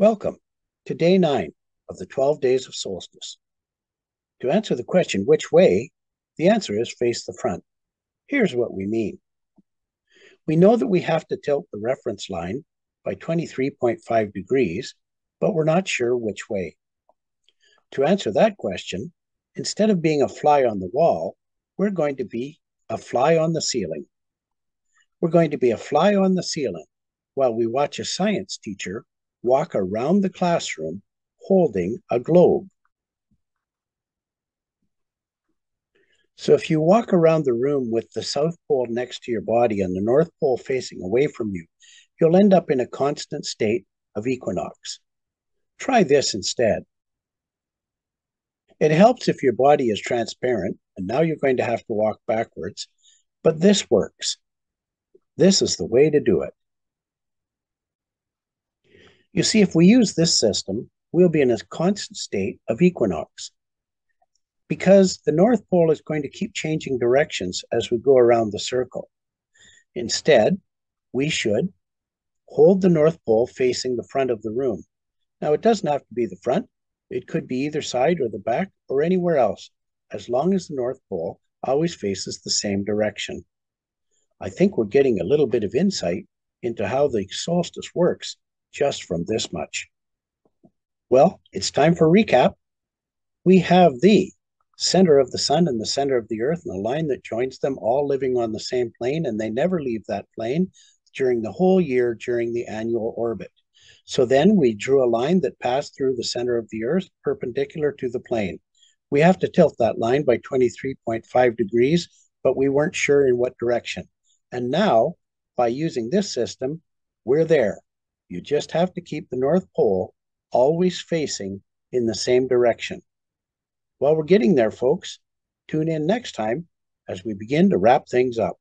Welcome to day nine of the 12 days of solstice. To answer the question, which way, the answer is face the front. Here's what we mean. We know that we have to tilt the reference line by 23.5 degrees, but we're not sure which way. To answer that question, instead of being a fly on the wall, we're going to be a fly on the ceiling. We're going to be a fly on the ceiling while we watch a science teacher walk around the classroom holding a globe. So if you walk around the room with the South Pole next to your body and the North Pole facing away from you, you'll end up in a constant state of equinox. Try this instead. It helps if your body is transparent, and now you're going to have to walk backwards, but this works. This is the way to do it. You see, if we use this system, we'll be in a constant state of equinox because the North Pole is going to keep changing directions as we go around the circle. Instead, we should hold the North Pole facing the front of the room. Now, it doesn't have to be the front. It could be either side or the back or anywhere else, as long as the North Pole always faces the same direction. I think we're getting a little bit of insight into how the solstice works just from this much. Well, it's time for recap. We have the center of the sun and the center of the earth and a line that joins them all living on the same plane, and they never leave that plane during the whole year during the annual orbit. So then we drew a line that passed through the center of the earth perpendicular to the plane. We have to tilt that line by 23.5 degrees, but we weren't sure in what direction. And now, by using this system, we're there. You just have to keep the North Pole always facing in the same direction. While we're getting there, folks, tune in next time as we begin to wrap things up.